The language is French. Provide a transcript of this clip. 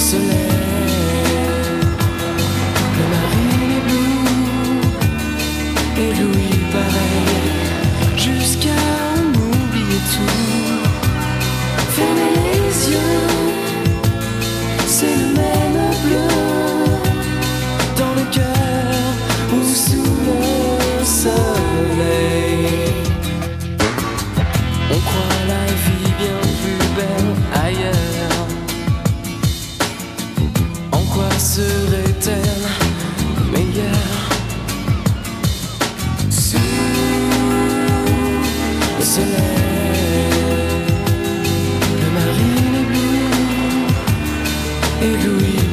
se. Le mari est bleu et Louis pareil, jusqu'à en oublier tout. Fermez les yeux, c'est le même bleu dans le cœur ou sous le soleil. On croit la vie bien. serait-elle meilleure Sous le soleil, le marine est bleu, ébloui.